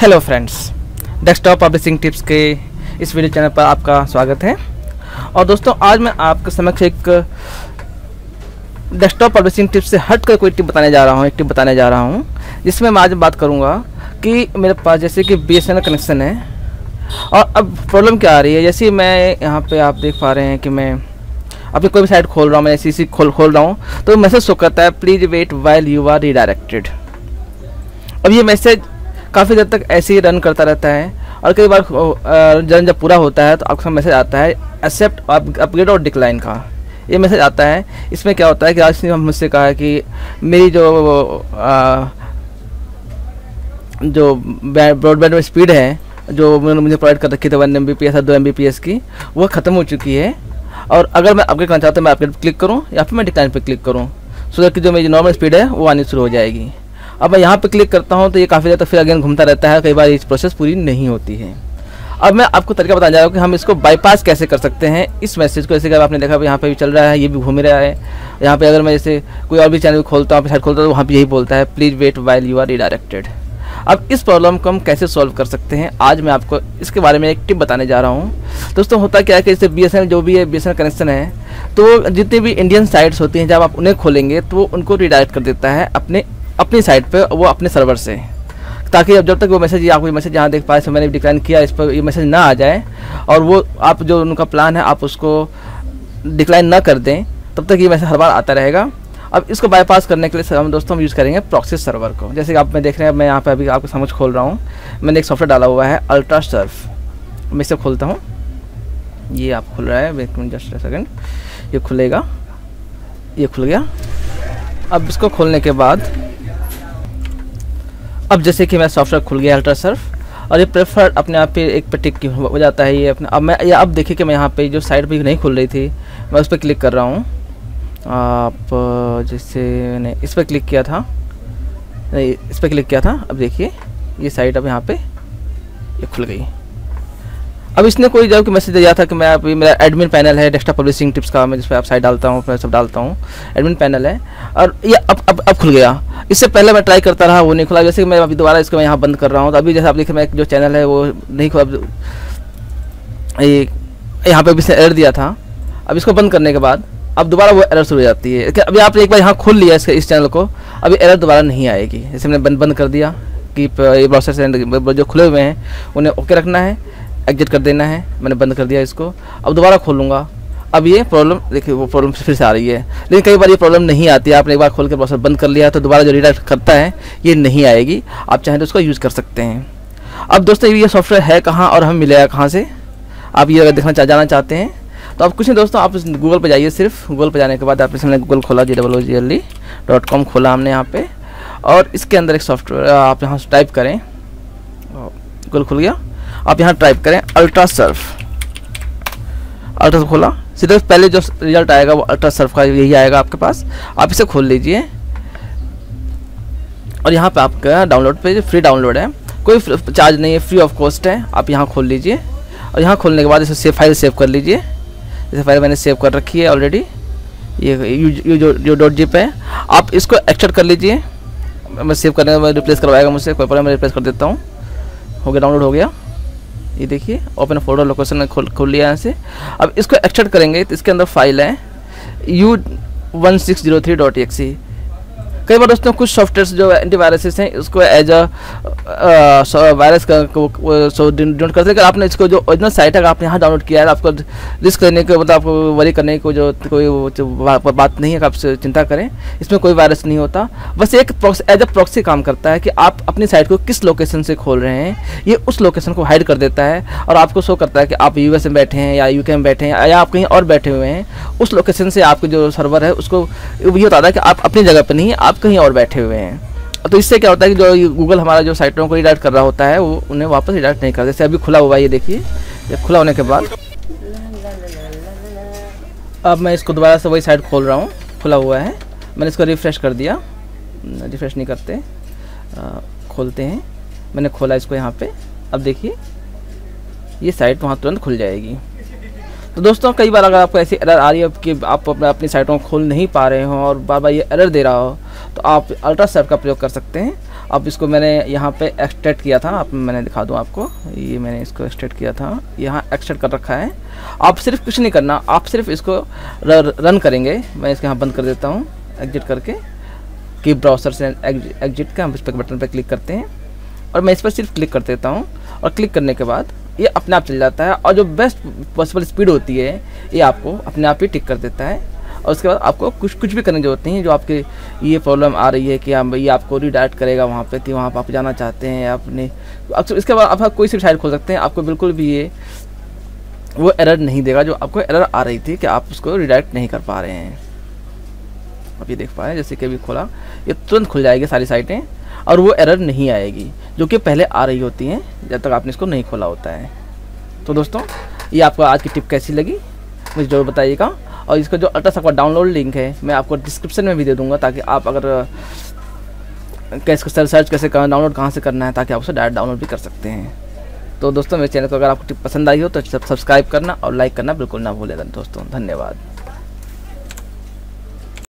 Hello friends desktop publishing tips के इस video channel पर आपका स्वागत है। और दोस्तों, आज मैं आपके समक्ष एक डेस्कटॉप पब्लिशिंग टिप्स से हट कर कोई टिप बताने जा रहा हूँ, एक टिप बताने जा रहा हूँ, जिसमें मैं आज बात करूँगा कि मेरे पास जैसे कि बी कनेक्शन है, और अब प्रॉब्लम क्या आ रही है? जैसे मैं यहाँ पर आप देख पा रहे हैं कि मैं अपनी कोई भी साइट खोल रहा हूँ, मैं ऐसी खोल खोल रहा हूँ तो मैसेज शो करता है please wait while you are redirected अब ये मैसेज काफ़ी देर तक ऐसे ही रन करता रहता है और कई बार रन जब पूरा होता है तो आपका मैसेज आता है एक्सेप्ट अपग्रेड और डिक्लाइन का। ये मैसेज आता है। इसमें क्या होता है कि आज ने मुझसे कहा है कि मेरी जो आ, जो ब्रॉडबैंड में स्पीड है जो उन्होंने मुझे प्रोवाइड कर रखी थी one M B P S दो एम बी पी एस की वो ख़त्म हो चुकी है। और अगर मैं अपग्रेड करना चाहता हूँ मैं अपग्रेड क्लिक करूँ या फिर मैं डिक्लाइन पर क्लिक करूँ? सो दैट कि जो मेरी नॉर्मल स्पीड है वो आनी शुरू हो जाएगी। अब मैं यहाँ पर क्लिक करता हूँ तो ये काफ़ी ज़्यादा फिर अगेन घूमता रहता है। कई बार ये प्रोसेस पूरी नहीं होती है। अब मैं आपको तरीका बताने जा रहा हूँ कि हम इसको बाईपास कैसे कर सकते हैं। इस मैसेज को जैसे कि आपने देखा यहाँ पे भी चल रहा है, ये भी घूम रहा है। यहाँ पे अगर मैं जैसे कोई और भी चैनल खोलता हूँ साइड खोलता हूँ तो वहाँ पर यही बोलता है please wait while you are redirected अब इस प्रॉब्लम को हम कैसे सॉल्व कर सकते हैं, आज मैं आपको इसके बारे में एक टिप बताने जा रहा हूँ। दोस्तों, होता क्या है कि जैसे बी जो भी है बी कनेक्शन है तो जितनी भी इंडियन साइट्स होती हैं, जब आप उन्हें खोलेंगे तो वो उनको रिडायरेक्ट कर देता है अपने अपनी साइट पर वो अपने सर्वर से। ताकि अब जब तक वो मैसेज आप कोई मैसेज यहाँ देख पाए मैंने डिक्लाइन किया, इस पर ये मैसेज ना आ जाए, और वो आप जो उनका प्लान है, आप उसको डिक्लाइन ना कर दें, तब तक ये मैसेज हर बार आता रहेगा। अब इसको बाईपास करने के लिए हम दोस्तों, हम यूज़ करेंगे प्रॉक्सी सर्वर को। जैसे कि आप मैं देख रहे हैं, मैं यहाँ पे अभी आपको समझ खोल रहा हूँ। मैंने एक सॉफ्टवेयर डाला हुआ है अल्ट्रा सर्फ मैं इसे खोलता हूँ। ये आप खुल रहा है मिनट जस्ट सेकेंड ये खुलेगा। ये खुल गया। अब इसको खोलने के बाद अब जैसे कि मैं सॉफ्टवेयर खुल गया अल्ट्रा सर्फ और ये प्रेफर्ड अपने आप पे एक पे टिक हो जाता है ये अपने। अब मैं, ये अब देखिए कि मैं यहाँ पे जो साइड भी नहीं खुल रही थी, मैं उस पर क्लिक कर रहा हूँ। आप, जैसे मैंने इस पर क्लिक किया था, नहीं, इस पर क्लिक किया था, अब देखिए, ये साइड अब यहाँ पे, ये खुल गई। अब इसने कोई जब मैसेज दिया था कि मैं अभी मेरा एडमिन पैनल है डेस्कटॉप पब्लिशिंग टिप्स का, मैं जिस पर आप साइड डालता हूँ सब डालता हूँ एडमिन पैनल है। और ये अब अब अब खुल गया। इससे पहले मैं ट्राई करता रहा, वो नहीं खुला। जैसे कि मैं अभी दोबारा इसको मैं यहाँ बंद कर रहा हूँ तो अभी जैसे आप देखें मैं जो चैनल है, वो नहीं खुला। ये, यहाँ पर इसने एरर दिया था। अब इसको बंद करने के बाद, अब दोबारा वो एरर शुरू हो जाती है। अभी आपने एक बार यहाँ खोल लिया इसके, इस चैनल को, अभी एरर दोबारा नहीं आएगी। जैसे मैंने बंद बंद कर दिया, कि ये ब्राउज़र जो खुले हुए हैं, उन्हें ओके रखना है। एग्जिट कर देना है। मैंने बंद कर दिया इसको। अब दोबारा खोलूँगा। अब ये प्रॉब्लम देखिए, वो प्रॉब्लम फिर से आ रही है। लेकिन कई बार ये प्रॉब्लम नहीं आती। है आपने एक बार खोल के ब्राउज़र बंद कर लिया तो दोबारा जो रीडायरेक्ट करता है, ये नहीं आएगी। आप चाहें तो उसको यूज़ कर सकते हैं। अब दोस्तों, ये सॉफ्टवेयर है कहाँ और हमें मिलेगा कहाँ से? आप ये अगर देखना जाना चाहते हैं तो आप कुछ नहीं दोस्तों, आप गूगल पर जाइए सिर्फ़। गूगल पर जाने के बाद आपने सामने गूगल खोला G double O G L dot com खोला हमने यहाँ पे। और इसके अंदर एक सॉफ्टवेयर आप यहाँ टाइप करें। गूगल खुल गया। आप यहाँ टाइप करें अल्ट्रा सर्फ अल्ट्रा सर्फ खोला। सीधे पहले जो रिज़ल्ट आएगा वो अल्ट्रा सर्फ का यही आएगा आपके पास। आप इसे खोल लीजिए। और यहाँ पे आपका डाउनलोड पे फ्री डाउनलोड है, कोई चार्ज नहीं है फ्री ऑफ़ कॉस्ट है, आप यहाँ खोल लीजिए। और यहाँ खोलने के बाद इसे सेव फ़ाइल सेव कर लीजिए। जैसे फ़ाइल मैंने सेव कर रखी है ऑलरेडी ये यू जो डॉट जिप है, आप इसको एक्सट्रैक्ट कर लीजिए। मैं सेव करने में रिप्लेस करवाएगा मुझसे, कोई प्रॉब्लम मैं रिप्लेस कर देता हूँ। हो गया डाउनलोड हो गया। ये देखिए ओपन फोल्डर लोकेशन में खोल खोल लिया यहाँ से अब इसको एक्सट्रैक्ट करेंगे तो इसके अंदर फ़ाइल है U one six zero three dot exe कई बार दोस्तों कुछ सॉफ्टवेयर जो एंटीवायरसेस हैं, उसको एज अ वायरस डोंट करते अगर आपने इसको जो ओरिजिनल साइट है आपने यहाँ डाउनलोड किया है, आपको रिस्क लेने को मतलब आपको वरी करने को जो, कोई बात नहीं है आप चिंता करें, इसमें कोई वायरस नहीं होता। बस एक एज अ प्रॉक्सी काम करता है कि आप अपनी साइट को किस लोकेशन से खोल रहे हैं, ये उस लोकेशन को हाइड कर देता है और आपको शो करता है कि आप यूएस में बैठे हैं या यूके में बैठे हैं या आप कहीं और बैठे हुए हैं, उस लोकेशन से आपके जो सर्वर है, उसको ये बताता है कि आप अपनी जगह पर नहीं, आप कहीं और बैठे हुए हैं। तो इससे क्या होता है कि जो गूगल हमारा जो साइटों को रिडायरेक्ट कर रहा होता है वो उन्हें वापस रिडायरेक्ट नहीं करता। जैसे अभी खुला हुआ है ये देखिए। खुला होने के बाद। अब मैं इसको दोबारा से वही साइट खोल रहा हूँ। खुला हुआ है। मैंने इसको रिफ़्रेश कर दिया। रिफ़्रेश नहीं करते। आ, खोलते हैं। मैंने खोला इसको यहाँ पे। अब देखिए ये साइट वहाँ तुरंत खुल जाएगी। तो दोस्तों, कई बार अगर आपको ऐसी एरर आ रही है कि आप अपने अपनी साइटों को खोल नहीं पा रहे हो और बार बार ये एरर दे रहा हो तो आप अल्ट्रा सेफ़ का प्रयोग कर सकते हैं। अब इसको मैंने यहाँ पे एक्सट्रैक्ट किया था। आप मैंने दिखा दूँ आपको। ये मैंने इसको एक्सट्रैक्ट किया था। यहाँ एक्सट्रैक्ट कर रखा है। आप सिर्फ़ कुछ नहीं करना, आप सिर्फ़ इसको रन करेंगे। मैं इसके यहाँ बंद कर देता हूँ एग्जिट करके। कि ब्राउज़र से एग्जिट का हम इस पर बटन पर क्लिक करते हैं। और मैं इस पर सिर्फ़ क्लिक कर देता हूँ। और क्लिक करने के बाद ये अपने आप चल जाता है और जो बेस्ट पॉसिबल स्पीड होती है, ये आपको अपने आप ही टिक कर देता है। और उसके बाद आपको कुछ कुछ भी करने की ज़रूरत नहीं है, जो आपके ये प्रॉब्लम आ रही है कि हाँ ये आपको रिडायरेक्ट करेगा वहाँ पे कि वहाँ पर आप जाना चाहते हैं आपने अक्सर इसके बाद आप कोई सी साइड खोल सकते हैं, आपको बिल्कुल भी ये वो एरर नहीं देगा, जो आपको एरर आ रही थी कि आप उसको रिडायरेक्ट नहीं कर पा रहे हैं। आप ये देख पा रहे हैं, जैसे कि अभी खोला, ये तुरंत खुल जाएगी सारी साइटें। और वो एरर नहीं आएगी, जो कि पहले आ रही होती हैं, जब तक आपने इसको नहीं खोला होता है। तो दोस्तों, ये आपको आज की टिप कैसी लगी, मुझे ज़रूर बताइएगा। और इसका जो अल्ट्रा का डाउनलोड लिंक है, मैं आपको डिस्क्रिप्शन में भी दे दूँगा, ताकि आप अगर कैसे सर सर्च कैसे करना डाउनलोड कहाँ से करना है, ताकि आप उसे डायरेक्ट डाउनलोड भी कर सकते हैं। तो दोस्तों, मेरे चैनल को अगर आपको टिप पसंद आई हो तो सब्सक्राइब करना और लाइक करना बिल्कुल ना भूलेगा दोस्तों। धन्यवाद।